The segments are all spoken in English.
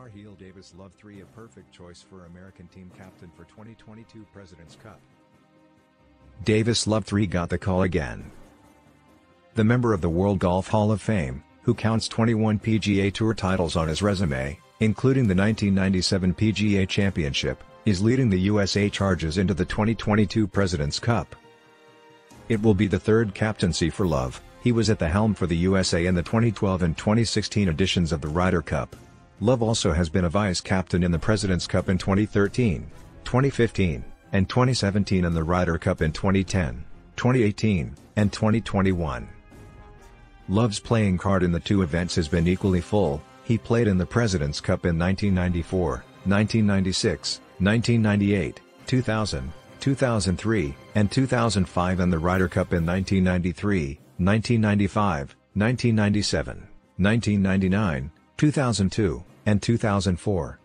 Tar Heel Davis Love 3 a perfect choice for American team captain for 2022 President's Cup. Davis Love 3 got the call again. The member of the World Golf Hall of Fame, who counts 21 PGA Tour titles on his resume, including the 1997 PGA Championship, is leading the USA Charges into the 2022 President's Cup. It will be the third captaincy for Love, he was at the helm for the USA in the 2012 and 2016 editions of the Ryder Cup. Love also has been a vice-captain in the President's Cup in 2013, 2015, and 2017 and the Ryder Cup in 2010, 2018, and 2021. Love's playing card in the two events has been equally full, he played in the President's Cup in 1994, 1996, 1998, 2000, 2003, and 2005 and the Ryder Cup in 1993, 1995, 1997, 1999, 2002, and 2004.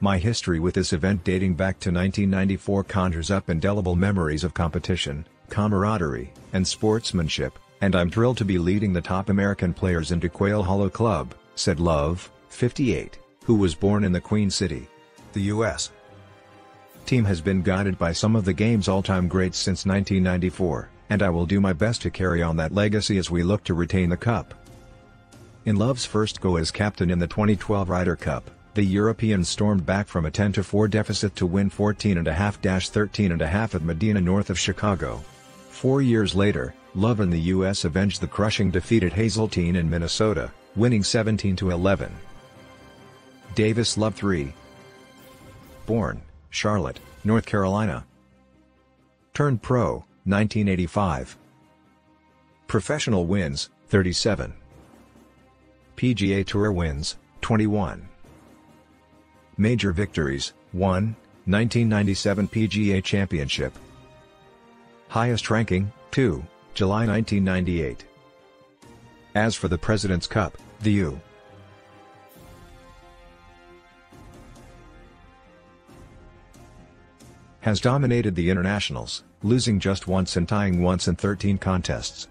My history with this event dating back to 1994 conjures up indelible memories of competition, camaraderie, and sportsmanship, and I'm thrilled to be leading the top American players into Quail Hollow Club, said Love, 58, who was born in the Queen City, the U.S. Team has been guided by some of the game's all-time greats since 1994, and I will do my best to carry on that legacy as we look to retain the cup. In Love's first go as captain in the 2012 Ryder Cup, the Europeans stormed back from a 10-4 deficit to win 14.5-13.5 at Medinah north of Chicago. Four years later, Love and the U.S. avenged the crushing defeat at Hazeltine in Minnesota, winning 17-11. Davis Love 3 Born, Charlotte, North Carolina. Turned pro, 1985. Professional wins, 37. PGA Tour wins, 21. Major victories, 1, 1997 PGA Championship. Highest ranking, 2, July 1998. As for the President's Cup, the U. has dominated the internationals, losing just once and tying once in 13 contests.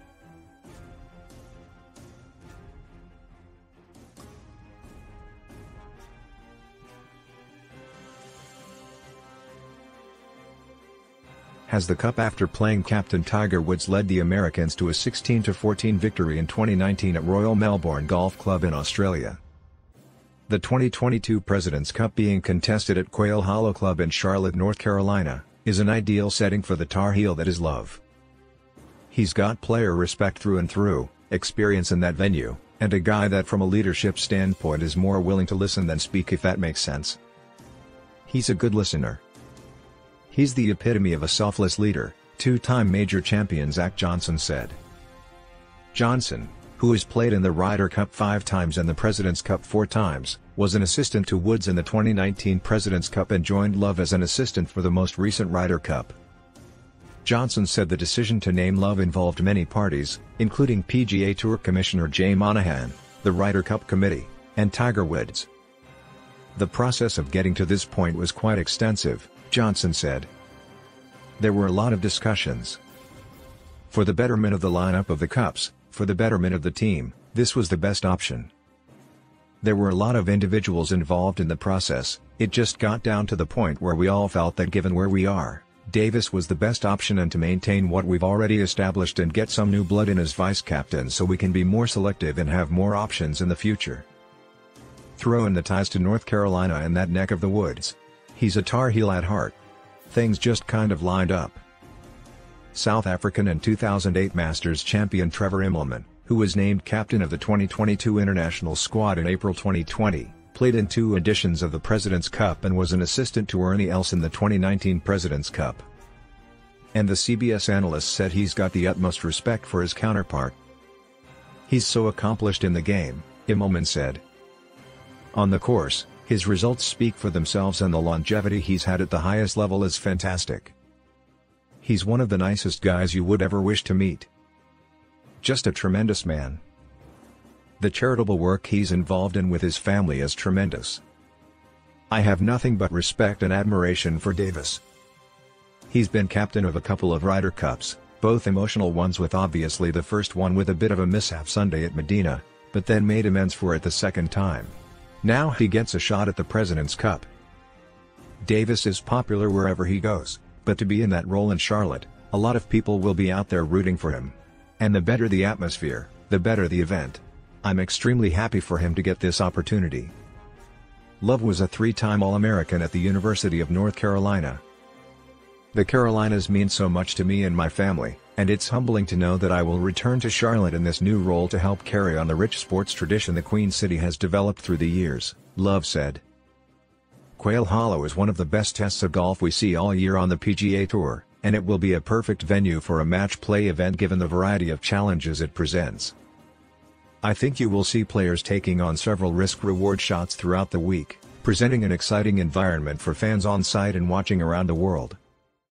Has the Cup after playing captain Tiger Woods led the Americans to a 16-14 victory in 2019 at Royal Melbourne Golf Club in Australia. The 2022 President's Cup being contested at Quail Hollow Club in Charlotte, North Carolina, is an ideal setting for the Tar Heel that is love. He's got player respect through and through, experience in that venue, and a guy that from a leadership standpoint is more willing to listen than speak if that makes sense. He's a good listener. He's the epitome of a selfless leader, two-time major champion Zach Johnson said. Johnson, who has played in the Ryder Cup five times and the President's Cup four times, was an assistant to Woods in the 2019 President's Cup and joined Love as an assistant for the most recent Ryder Cup. Johnson said the decision to name Love involved many parties, including PGA Tour Commissioner Jay Monahan, the Ryder Cup Committee, and Tiger Woods. The process of getting to this point was quite extensive, Johnson said. There were a lot of discussions. For the betterment of the lineup of the Cups, for the betterment of the team, this was the best option. There were a lot of individuals involved in the process, it just got down to the point where we all felt that given where we are, Davis was the best option and to maintain what we've already established and get some new blood in as vice-captain so we can be more selective and have more options in the future. Throw in the ties to North Carolina and that neck of the woods. He's a Tar Heel at heart. Things just kind of lined up. South African and 2008 Masters champion Trevor Immelman, who was named captain of the 2022 international squad in April 2020, played in two editions of the President's Cup and was an assistant to Ernie Els in the 2019 President's Cup. And the CBS analyst said he's got the utmost respect for his counterpart. He's so accomplished in the game, Immelman said. On the course, his results speak for themselves and the longevity he's had at the highest level is fantastic. He's one of the nicest guys you would ever wish to meet. Just a tremendous man. The charitable work he's involved in with his family is tremendous. I have nothing but respect and admiration for Davis. He's been captain of a couple of Ryder Cups, both emotional ones with obviously the first one with a bit of a mishap Sunday at Medinah, but then made amends for it the second time. Now he gets a shot at the President's Cup. Davis is popular wherever he goes, but to be in that role in Charlotte, a lot of people will be out there rooting for him. And the better the atmosphere, the better the event. I'm extremely happy for him to get this opportunity. Love was a three-time All-American at the University of North Carolina. The Carolinas mean so much to me and my family, and it's humbling to know that I will return to Charlotte in this new role to help carry on the rich sports tradition the Queen City has developed through the years, Love said. Quail Hollow is one of the best tests of golf we see all year on the PGA Tour, and it will be a perfect venue for a match play event given the variety of challenges it presents. I think you will see players taking on several risk-reward shots throughout the week, presenting an exciting environment for fans on site and watching around the world.